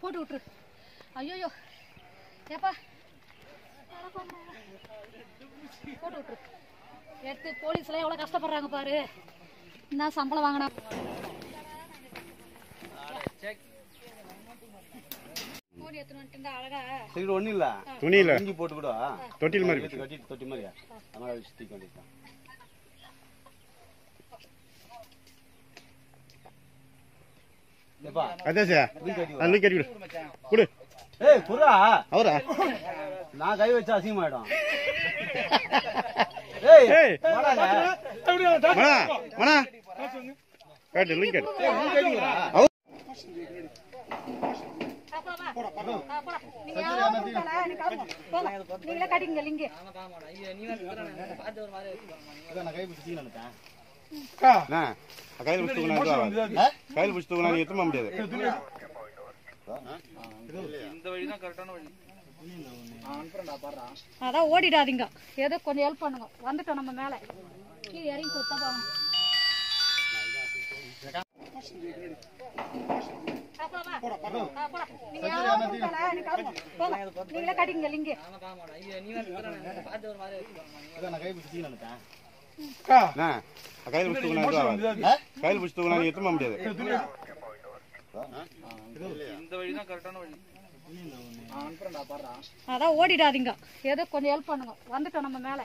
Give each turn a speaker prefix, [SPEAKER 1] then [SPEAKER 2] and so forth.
[SPEAKER 1] போட்டு விட்டுரு ஐயோயோ ஏப்பா போட்டு விட்டுரு எடுத்து போலீஸ்லாம் எவ்வளோ கஷ்டப்படுறாங்க பாரு என்ன சம்பளம் வாங்கினா
[SPEAKER 2] சரி ஒண்ணும் இல்ல.
[SPEAKER 3] துணி இல்ல
[SPEAKER 2] இஞ்சி போட்டு கூட
[SPEAKER 3] தொட்டில் மாதிரி
[SPEAKER 2] கட்டி கட்டி தொட்டி மாதிரியா அதனால வச்சு தூக்கி வேண்டியதுதான் ஏப்பா
[SPEAKER 3] அதான் சார் அதுலேயும் கட்டி விடு. கொடு.
[SPEAKER 2] ஏய் புறா
[SPEAKER 3] அவரா?
[SPEAKER 2] நான் கை வச்சா அசிங்கமாயிடும். ஏய்
[SPEAKER 3] மணா மணா கேட்டு லிங்க் கேட்டு
[SPEAKER 2] நீ கட்டிக்கிறா
[SPEAKER 1] அப்பா, வா. ஆ, போடா. நீங்க யாரும் கொடுக்கல, நீ கிளம்பு. போங்க. நீங்களே கட்டிக்கங்க லிங்கு
[SPEAKER 2] அதான் நான் கை பிடிச்சி தூக்கி
[SPEAKER 3] கையில் பிடிச்சி
[SPEAKER 1] அதான் ஓடிடாதீங்க ஏதோ கொஞ்சம் ஹெல்ப் பண்ணுங்க வந்துட்டோம் நம்ம மேல கீழே இறங்கி கொடுத்தா நீங்களே
[SPEAKER 3] கையில் கையில் பிடிச்சி தூக்கினா முடியாது
[SPEAKER 1] அதான் ஓடிடாதீங்க. ஏதோ கொஞ்சம் ஹெல்ப் பண்ணுங்க. வந்துட்டோம் நம்ம மேல.